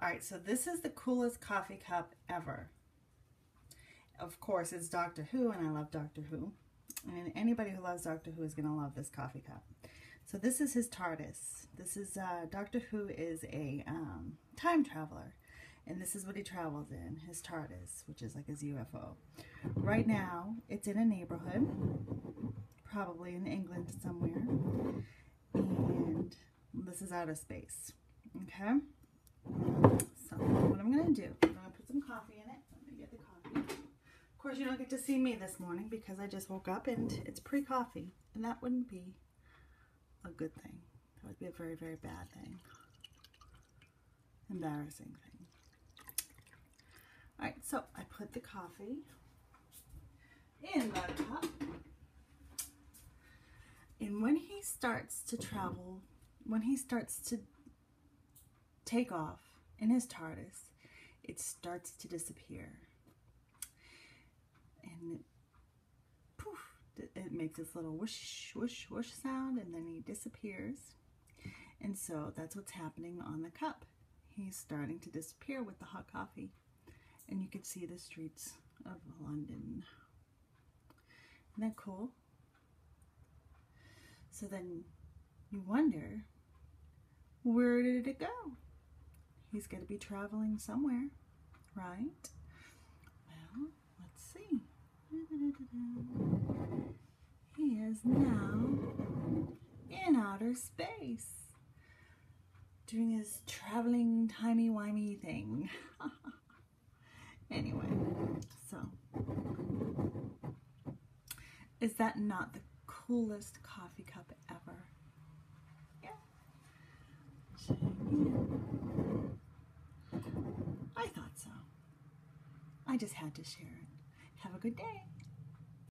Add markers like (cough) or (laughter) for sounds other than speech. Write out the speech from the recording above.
All right, so this is the coolest coffee cup ever. Of course, it's Doctor Who, and I love Doctor Who. And anybody who loves Doctor Who is going to love this coffee cup. So this is his TARDIS. This is, uh, Doctor Who is a um, time traveler. And this is what he travels in, his TARDIS, which is like his UFO. Right now, it's in a neighborhood, probably in England somewhere. And this is outer space. Okay? What I'm going to do, I'm going to put some coffee in it. Let me get the coffee. Of course, you don't get to see me this morning because I just woke up and it's pre-coffee. And that wouldn't be a good thing. That would be a very, very bad thing. Embarrassing thing. Alright, so I put the coffee in the cup. And when he starts to travel, when he starts to take off in his TARDIS, it starts to disappear. And it, poof, it makes this little whoosh, whoosh, whoosh sound, and then he disappears. And so that's what's happening on the cup. He's starting to disappear with the hot coffee. And you can see the streets of London. Isn't that cool? So then you wonder, where did it go? He's going to be traveling somewhere, right? Well, let's see. He is now in outer space doing his traveling timey-wimey thing. (laughs) anyway, so is that not the coolest coffee cup ever? Yeah. I thought so. I just had to share it. Have a good day.